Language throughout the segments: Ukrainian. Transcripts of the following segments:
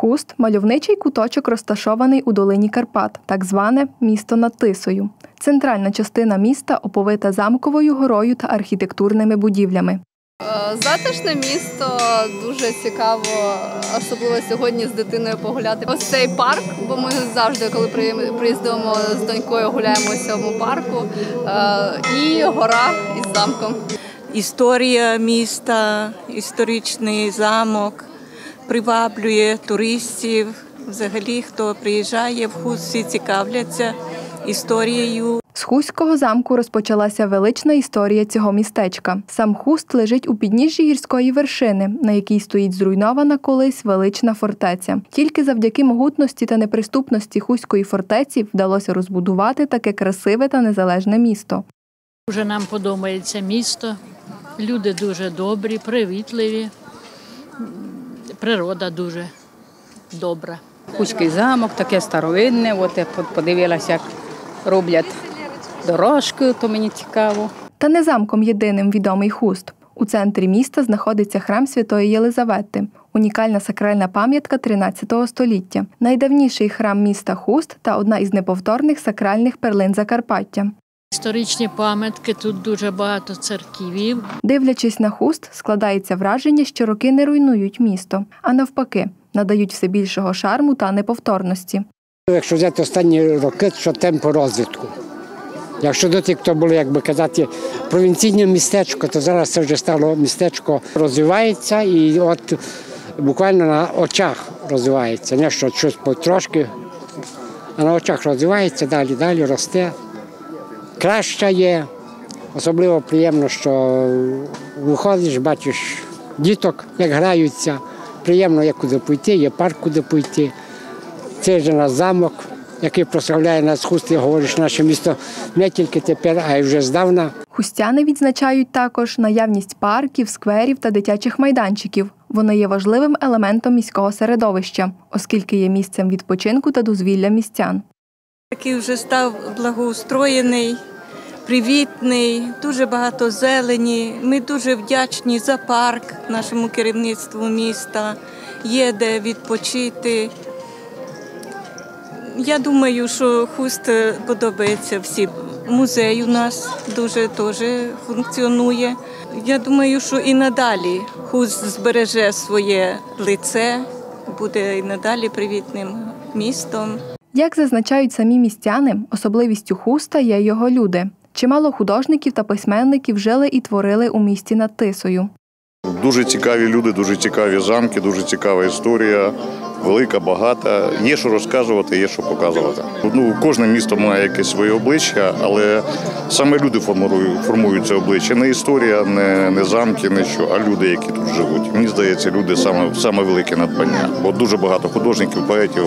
Хуст мальовничий куточок розташований у долині Карпат, так зване місто над Тисою. Центральна частина міста оповита замковою горою та архітектурними будівлями. Е, Затишне місто дуже цікаво, особливо сьогодні з дитиною погуляти. Ось цей парк, бо ми завжди, коли приїздимо з донькою, гуляємо у цьому парку. Е, І гора із замком. Історія міста, історичний замок приваблює туристів. Взагалі, хто приїжджає в Хуст, всі цікавляться історією. З Хуського замку розпочалася велична історія цього містечка. Сам хуст лежить у підніжжі гірської вершини, на якій стоїть зруйнована колись велична фортеця. Тільки завдяки могутності та неприступності Хуської фортеці вдалося розбудувати таке красиве та незалежне місто. Дуже нам подобається місто. Люди дуже добрі, привітливі. Природа дуже добра. Хуський замок, таке старовинне. От я подивилася, як роблять дорожки, то мені цікаво. Та не замком єдиним відомий хуст. У центрі міста знаходиться храм Святої Єлизавети, унікальна сакральна пам'ятка 13 століття, найдавніший храм міста Хуст та одна із неповторних сакральних перлин Закарпаття. Історичні пам'ятки, тут дуже багато церквів. Дивлячись на хуст, складається враження, що роки не руйнують місто, а навпаки, надають все більшого шарму та неповторності. Якщо взяти останні роки, що темпу розвитку. Якщо доти, то було, як би казати, провінційне містечко, то зараз це вже стало містечко розвивається і от буквально на очах розвивається. Не що щось потрошки, а на очах розвивається, далі, далі росте. Краще є. Особливо приємно, що виходиш, бачиш діток, як граються. Приємно, як куди пойти, є парк, куди пойти. Це ж наш замок, який прославляє нас хуст, я говориш, наше місто не тільки тепер, а й вже здавна. Хустяни відзначають також наявність парків, скверів та дитячих майданчиків. Воно є важливим елементом міського середовища, оскільки є місцем відпочинку та дозвілля містян. Такий вже став благоустроєний, привітний, дуже багато зелені. Ми дуже вдячні за парк нашому керівництву міста. Є де відпочити. Я думаю, що хуст подобається всім. Музей у нас дуже теж функціонує. Я думаю, що і надалі хуст збереже своє лице, буде і надалі привітним містом. Як зазначають самі містяни, особливістю хуста є його люди. Чимало художників та письменників жили і творили у місті над Тисою. Дуже цікаві люди, дуже цікаві замки, дуже цікава історія, велика, багата. Є що розказувати, є що показувати. Ну, кожне місто має якесь своє обличчя, але саме люди формують, формують це обличчя. Не історія, не, не замки, не що, а люди, які тут живуть. Мені здається, люди саме, саме велике надбання. Бо дуже багато художників, поетів,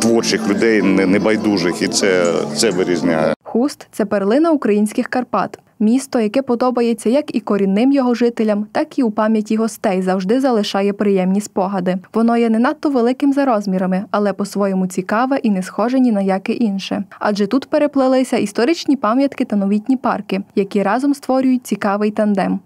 творчих людей, небайдужих, і це, це вирізняє. Хуст це перлина українських Карпат. Місто, яке подобається як і корінним його жителям, так і у пам'яті гостей завжди залишає приємні спогади. Воно є не надто великим за розмірами, але по-своєму цікаве і не схоже ні на яке інше. Адже тут переплелися історичні пам'ятки та новітні парки, які разом створюють цікавий тандем.